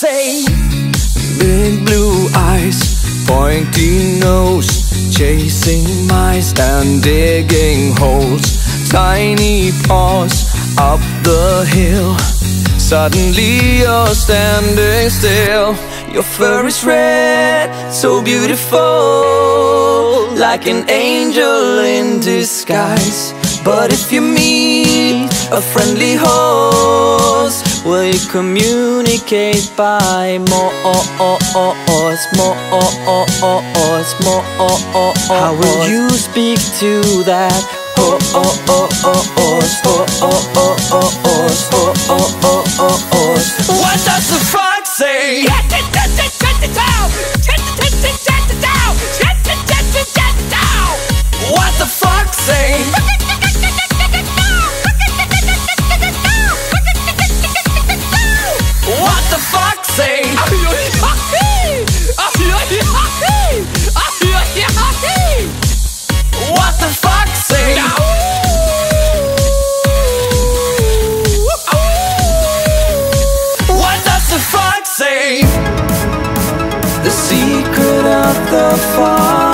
Say? Big blue eyes, pointy nose, chasing mice and digging holes. Tiny paws up the hill. Suddenly you're standing still. Your fur is red, so beautiful, like an angel in disguise. But if you meet a friendly you communicate by more, more, more? How will you speak to that does the fox say? not the fall